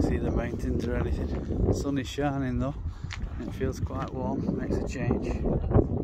See the mountains or anything. The sun is shining though, it feels quite warm, makes a change.